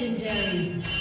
Legendary.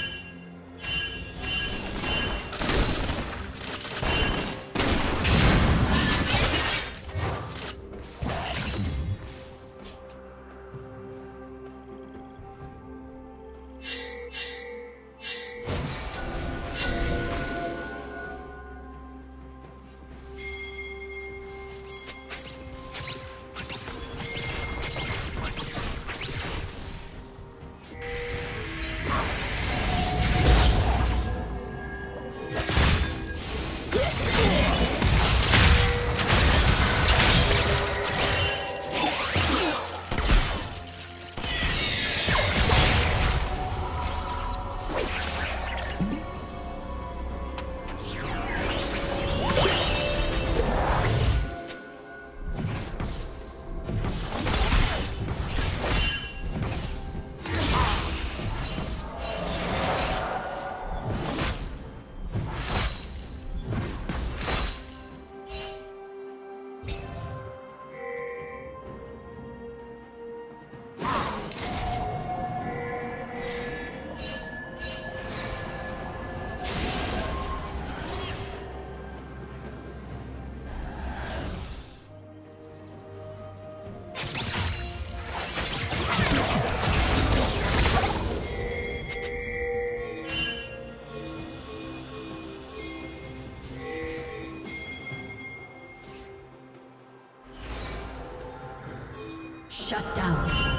Shut down.